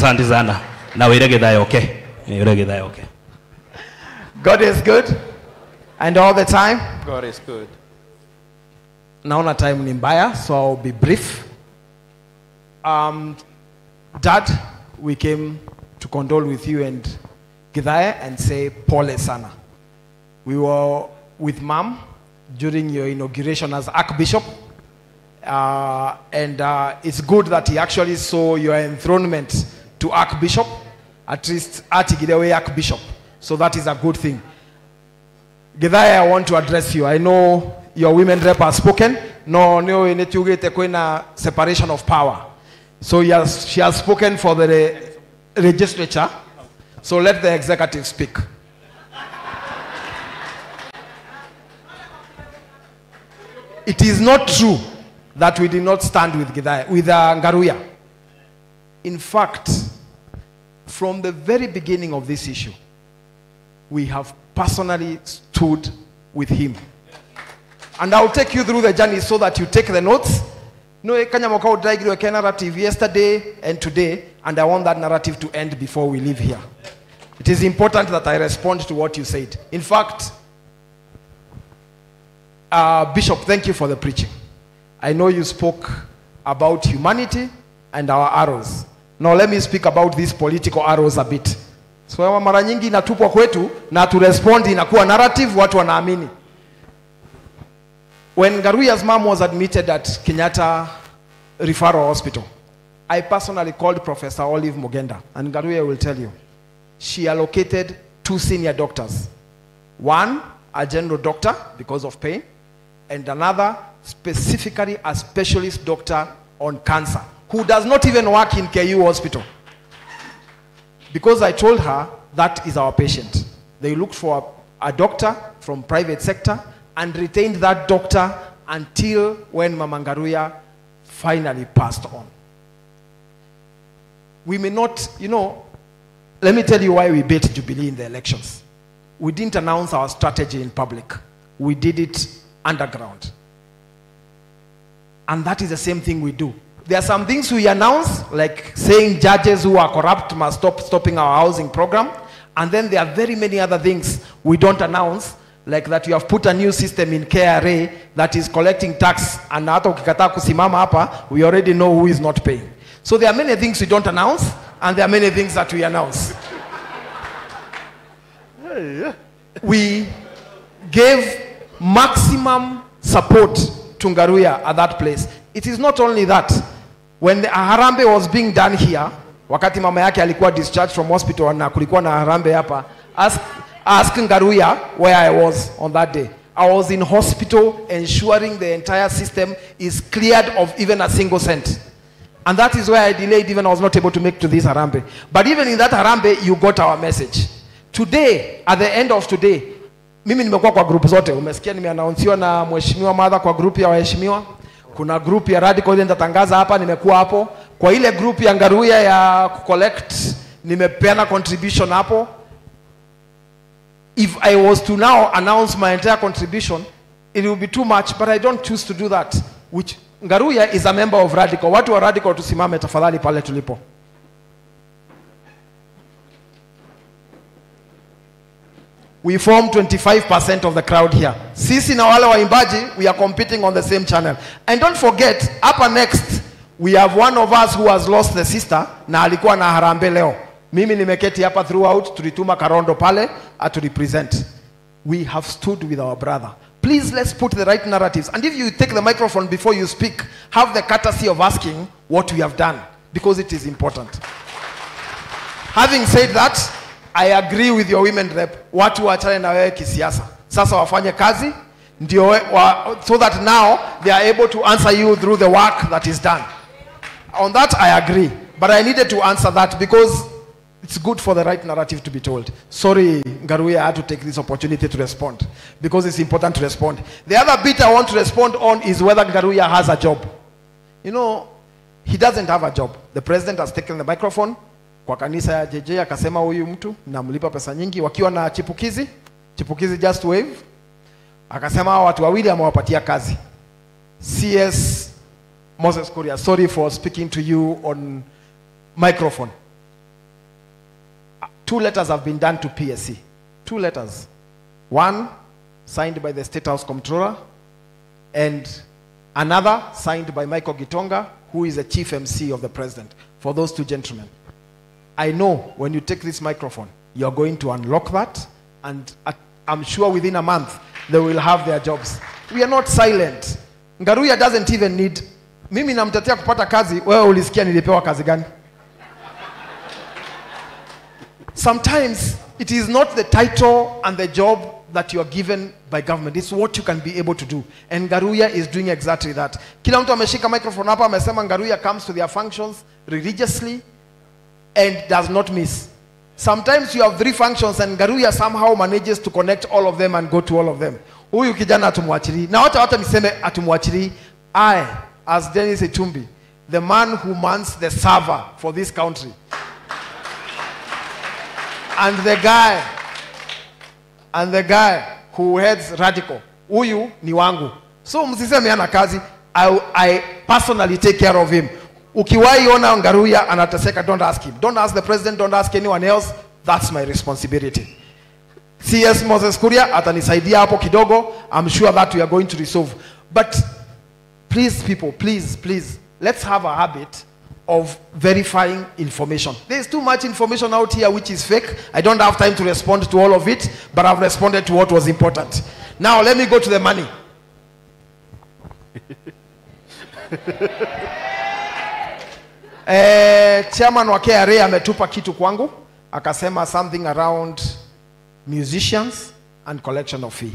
asante sana na wire githayo okay wire githayo okay God is good and all the time. God is good. Naona time ni mbaya, so I'll be brief. Um, Dad, we came to condole with you and Githae and say pole sana. We were with Mom during your inauguration as Archbishop. Uh, and uh, it's good that he actually saw your enthronement to Archbishop, at least Ati Gidewe Archbishop. So that is a good thing. Githae, I want to address you. I know your women rep has spoken. No, no, inetugete kwena separation of power. So she has spoken for the re- legislature. So let the executive speak. It is not true that we did not stand with Githae, with uh, Ngaruiya. In fact, from the very beginning of this issue, we have personally stood with him. And I'll take you through the journey so that you take the notes. No, Kanyamoka Udraigirweke narrative yesterday and today, and I want that narrative to end before we leave here. It is important that I respond to what you said. In fact, uh, Bishop, thank you for the preaching. I know you spoke about humanity and our arrows. Now let me speak about these political arrows a bit. So mara nyingi inatupwa kwetu na tu respond inakuwa narrative watu wanaamini. When Garuya's mom was admitted at Kenyatta Referral Hospital, I personally called Professor Olive Mugenda, and Garuya will tell you. She allocated two senior doctors. One, a general doctor because of pain, and another, specifically a specialist doctor on cancer, who does not even work in KU Hospital. Because I told her that is our patient. They looked for a, a doctor from private sector and retained that doctor until when Mamangaruya finally passed on. We may not, you know, let me tell you why we beat Jubilee in the elections. We didn't announce our strategy in public. We did it underground. And that is the same thing we do. There are some things we announce, like saying judges who are corrupt must stop stopping our housing program. And then there are very many other things we don't announce, like that you have put a new system in KRA that is collecting tax. And we already know who is not paying. So there are many things we don't announce, and there are many things that we announce. we gave maximum support to Ngaruiya at that place. It is not only that. When the Harambe was being done here, wakati mama yake alikuwa discharged from hospital na kulikuwa na Harambe hapa, ask, ask Ngaruya where I was on that day. I was in hospital ensuring the entire system is cleared of even a single cent. And that is why I delayed even I was not able to make to this Harambe. But even in that Harambe, you got our message. Today, at the end of today, mimi nimekuwa kwa group zote. Umesikia nimeanaunsiwa na mheshimiwa Madha kwa group ya waheshimiwa. Kuna group ya Radical nitatangaza hapa, nimekuwa hapo. Kwa ile group ya Ngaruya ya collect nimepeana contribution hapo. If I was to now announce my entire contribution, it will be too much, but I don't choose to do that. Which Ngaruya is a member of Radical. Watu wa Radical tusimame tafadhali pale tulipo. We form 25% of the crowd here. Sisi na wale waimbaji, we are competing on the same channel. And don't forget, hapa next, we have one of us who has lost the sister na alikuwa na harambe leo. Mimi nimeketi hapa throughout, tulituma Karondo pale to represent. We have stood with our brother. Please let's put the right narratives. And if you take the microphone before you speak, have the courtesy of asking what we have done because it is important. Having said that, I agree with your women rep. Watu waachane na wewe kisiasa. Sasa wafanye kazi ndio wa, so that now they are able to answer you through the work that is done. On that I agree, but I needed to answer that because it's good for the right narrative to be told. Sorry, Ngaruiya, I had to take this opportunity to respond because it's important to respond. The other bit I want to respond on is whether Ngaruiya has a job. You know, he doesn't have a job. The president has taken the microphone kwa kanisa ya JJ akasema huyu mtu namlipa pesa nyingi wakiwa na chipukizi chipukizi just wave akasema hao watu wawili amewapatia kazi cs moses kuria sorry for speaking to you on microphone two letters have been done to PSC. Two letters. One signed by the State House Comptroller, and another signed by Michael Gitonga, who is the chief MC of the president. For those two gentlemen. I know when you take this microphone, you're going to unlock that, and at- I'm sure within a month they will have their jobs. We are not silent. Ngaruya doesn't even need. Mimi namtetea kupata kazi, wewe ulisikia nilipewa kazi gani? Sometimes it is not the title and the job that you are given by government. It's what you can be able to do. And Ngaruya is doing exactly that. Kila mtu ameshika microphone hapa amesema Ngaruya comes to their functions religiously and does not miss. Sometimes you have three functions and Garuya somehow manages to connect all of them and go to all of them. Huyu kijana atumwachili. Na hata hata niseme atumwachili. I, as Dennis Etumbi, the man who mans the server for this country. and the guy, and the guy who heads Radical. Huyu ni wangu. So msiseme ana kazi. I, I personally take care of him. Ukiwahi ona Ngaruiya anateseka, don't ask him. Don't ask the president, don't ask anyone else. That's my responsibility. CS Moses Kuria atanisaidia hapo kidogo. I'm sure that we are going to resolve. But please people, please, please, let's have a habit of verifying information. There's too much information out here which is fake. I don't have time to respond to all of it, but I've responded to what was important. Now let me go to the money. Eh, chairman wa KRA ametupa kitu kwangu akasema something around musicians and collection of fee.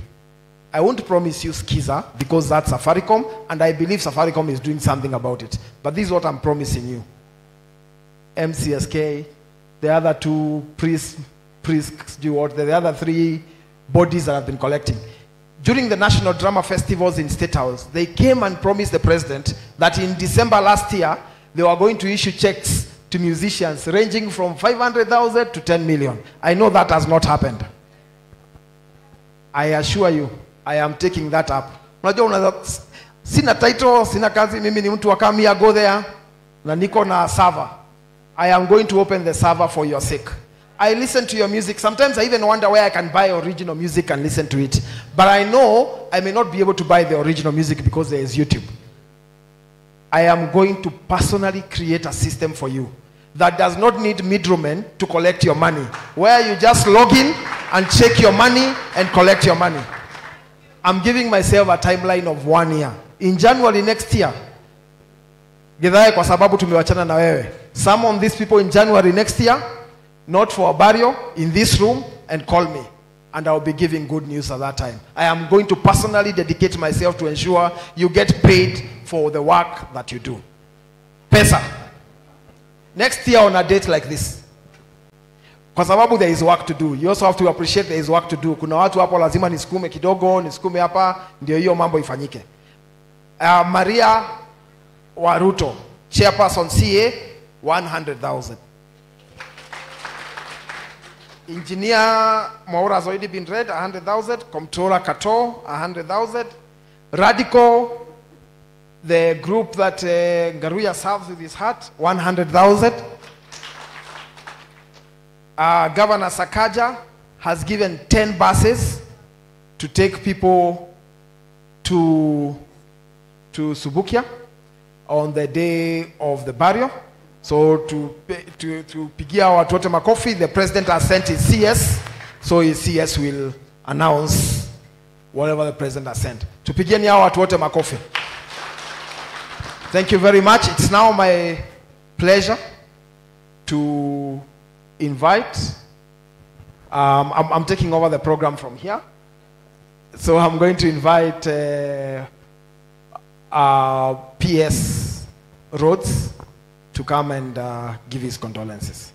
I won't promise you Skiza because that's Safaricom and I believe Safaricom is doing something about it. But this is what I'm promising you. MCSK, the other two priests, priests, do what, the other three bodies that have been collecting. During the National Drama Festivals in State House, they came and promised the president that in December last year, they were going to issue checks to musicians ranging from 500,000 to 10 million. I know that has not happened. I assure you, I am taking that up. Sina title, sina kazi, mimi ni mtu wa come go there na niko na server. I am going to open the server for your sake. I listen to your music. Sometimes I even wonder where I can buy original music and listen to it. But I know I may not be able to buy the original music because there is YouTube. I am going to personally create a system for you that does not need middlemen to collect your money, where you just log in and check your money and collect your money. I'm giving myself a timeline of one year. In January next year, Githae kwa sababu tumewachana na wewe. Some of these people in January next year, not for a burial, in this room and call me. And I'll be giving good news at that time. I am going to personally dedicate myself to ensure you get paid for the work that you do. Pesa. Next year on a date like this. Kwa sababu there is work to do. You also have to appreciate there is work to do. Kuna watu hapo lazima nisukume kidogo, nisukume hapa ndio hiyo mambo ifanyike. Uh, Maria Waruto, chairperson CA, 100,000. Engineer Maura has already been read, 100,000. Comptroller Kato, 100,000. Radical, the group that uh, Ngaruiya serves with his heart, 100,000. Uh, Governor Sakaja has given 10 buses to take people to, to Subukia on the day of the burial. So to, to, to pigia watu wote makofi, the president has sent his CS, so his CS will announce whatever the president has sent. Tupigieni hao watu wote makofi. Thank you very much. It's now my pleasure to invite. Um, I'm, I'm taking over the program from here. So I'm going to invite uh, uh, PS Rhodes to come and uh, give his condolences.